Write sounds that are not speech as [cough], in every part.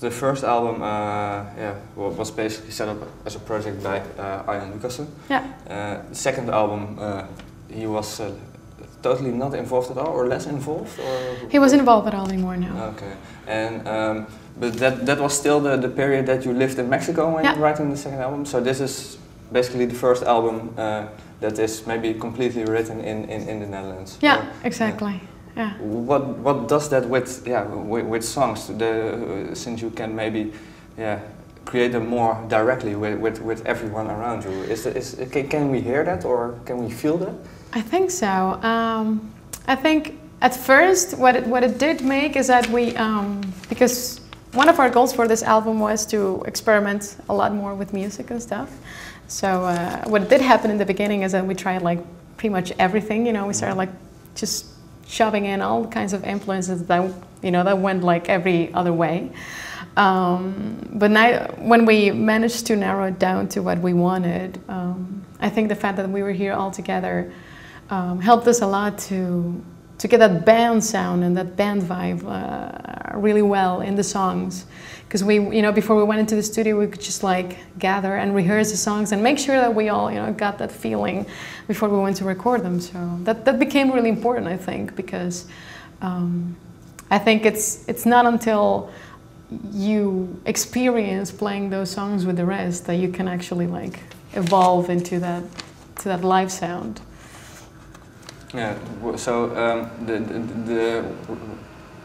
the first album, uh, yeah, was basically set up as a project by uh, Arjen Lucassen. Yeah. Uh, the second album, uh, he was uh, totally not involved at all, or less involved, or he wasn't involved at all anymore now. Okay, and um, but that that was still the the period that you lived in Mexico when Yeah. writing the second album. So this is basically the first album uh, that is maybe completely written in in, in the Netherlands. Yeah, Or- exactly. Yeah. What what does that with yeah with, with songs? The uh, since you can maybe yeah create them more directly with, with, with everyone around you. Is, is can, can we hear that or can we feel that? I think so. Um, I think at first, what it, what it did make is that we, um, because one of our goals for this album was to experiment a lot more with music and stuff. So uh, what did happen in the beginning is that we tried like pretty much everything. You know, we started like just shoving in all kinds of influences that you know that went like every other way. Um, but now, when we managed to narrow it down to what we wanted, um, I think the fact that we were here all together um, helped us a lot to to get that band sound and that band vibe uh, really well in the songs. Because we, you know, before we went into the studio, we could just like gather and rehearse the songs and make sure that we all, you know, got that feeling before we went to record them. So that that became really important, I think, because um, I think it's it's not until you experience playing those songs with the rest that you can actually like evolve into that to that live sound. Yeah. So um, the, the the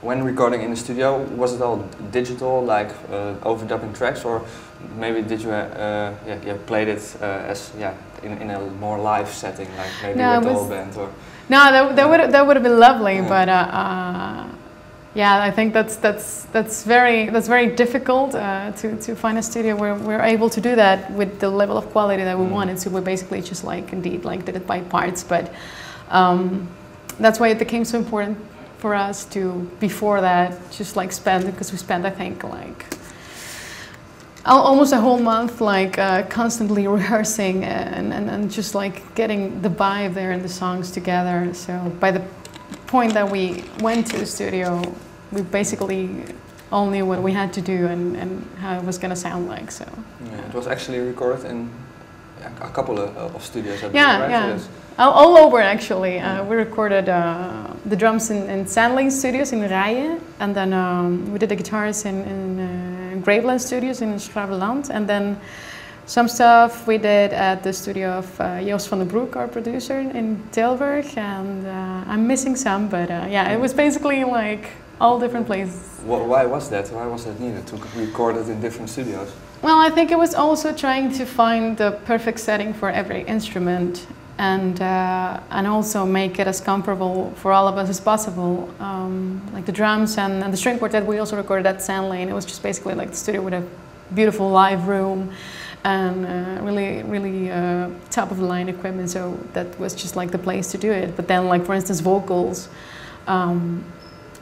when recording in the studio was it all digital like uh, overdubbing tracks or maybe did you uh, yeah, yeah played it uh, as yeah in, in a more live setting like maybe No, with the whole band or No, that, that would that would have been lovely, Yeah. but uh, uh, yeah, I think that's that's that's very that's very difficult uh, to to find a studio where we're able to do that with the level of quality that we Mm. wanted. So we basically just like indeed like did it by parts, but um, that's why it became so important for us to before that just like spend because we spent I think like almost a whole month like uh, constantly [laughs] rehearsing and, and, and just like getting the vibe there and the songs together. So by the point that we went to the studio we basically all knew what we had to do and, and how it was going to sound like so. Yeah, it was actually recorded in a couple of, of studios I believe, Yeah, right? yeah. All over actually uh, we recorded uh, the drums in, in Sandlane Studios in Rijen and then um, we did the guitars in, in uh, Graveland Studios in Schravenland and then some stuff we did at the studio of uh, Joost van den Broek, our producer in Tilburg and uh, I'm missing some but uh, yeah it was basically like all different places Wh- Why was that? Why was that needed to record it in different studios? Well, I think it was also trying to find the perfect setting for every instrument and uh, and also make it as comfortable for all of us as possible. Um, like the drums and, and the string quartet, we also recorded at Sandlane. It was just basically like the studio with a beautiful live room and uh, really, really uh, top of the line equipment. So that was just like the place to do it. But then, like for instance, vocals. Um,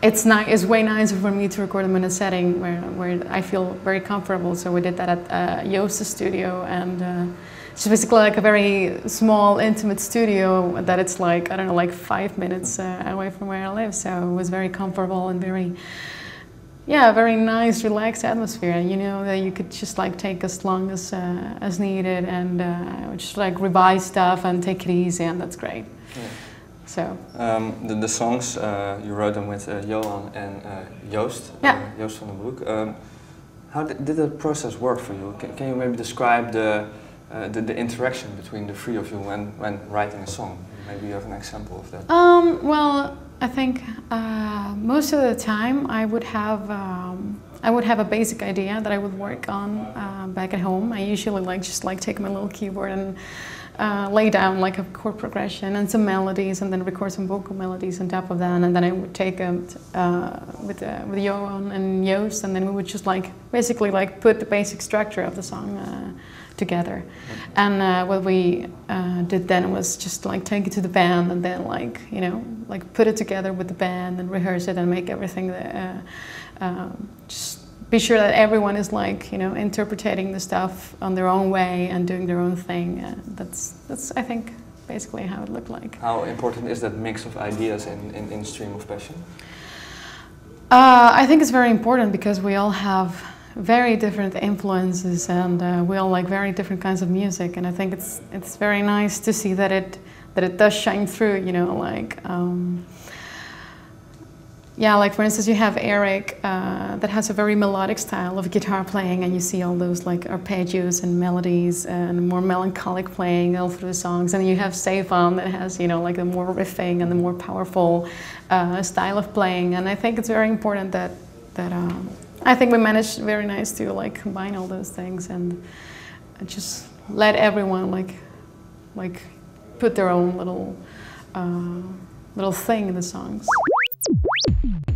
it's ni- it's way nicer for me to record them in a setting where, where I feel very comfortable. So we did that at uh, studio, and uh, it's basically like a very small, intimate studio that it's like I don't know, like five minutes uh, away from where I live. So it was very comfortable and very, yeah, very nice, relaxed atmosphere. You know that you could just like take as long as uh, as needed, and uh, just like revise stuff and take it easy, and that's great. Yeah. So Um, the, the songs uh, you wrote them with uh, Johan and uh, Joost, Yeah. uh, Joost van den Broek. Um, how did, did that process work for you? Can, can you maybe describe the, uh, the the interaction between the three of you when when writing a song? Maybe you have an example of that. Um, well, I think uh, most of the time I would have um, I would have a basic idea that I would work on uh, back at home. I usually like just like take my little keyboard and uh, lay down like a chord progression and some melodies, and then record some vocal melodies on top of that, and then I would take them uh, with uh, with Johan and Joost, and then we would just like basically like put the basic structure of the song uh, together. And uh, what we uh, did then was just like take it to the band and then like you know like put it together with the band and rehearse it and make everything that, uh, um, just be sure that everyone is like you know interpreting the stuff on their own way and doing their own thing. Uh, that's that's I think basically how it looked like. How important is that mix of ideas in, in, in Stream of Passion? Uh, I think it's very important because we all have very different influences, and uh, we all like very different kinds of music. And I think it's it's very nice to see that it that it does shine through. You know, like. Um, yeah, like for instance, you have Eric uh, that has a very melodic style of guitar playing, and you see all those like arpeggios and melodies and more melancholic playing all through the songs. And you have Stephan that has, you know, like the more riffing and the more powerful uh, style of playing. And I think it's very important that that um, I think we managed very nice to like combine all those things and just let everyone like like put their own little uh, little thing in the songs. Thank you.